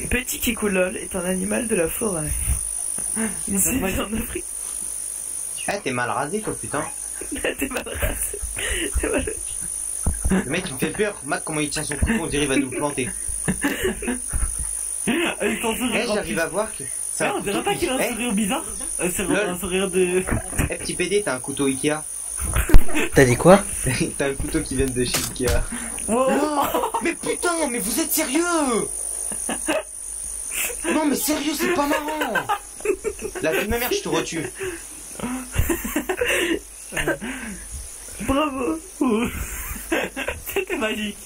Le petit kikulol est un animal de la forêt. Il C'est vit en Afrique. Ah, t'es mal rasé, toi, putain. T'es mal rasé. T'es mal- Le mec, il me fait peur. Mac, comment il tient son couteau, on dirait il va nous planter. Avec ton Eh, sourire. j'arrive à voir que. c'est Eh, on dirait pas qu'il a un Eh, sourire bizarre C'est un sourire de... Eh, petit PD, t'as un couteau Ikea. T'as dit quoi t'as un couteau qui vient de chez Ikea. Oh, Mais putain, mais vous êtes sérieux? Non, mais sérieux, c'est pas marrant La vie de ma mère, je te retue. Bravo. C'était magique.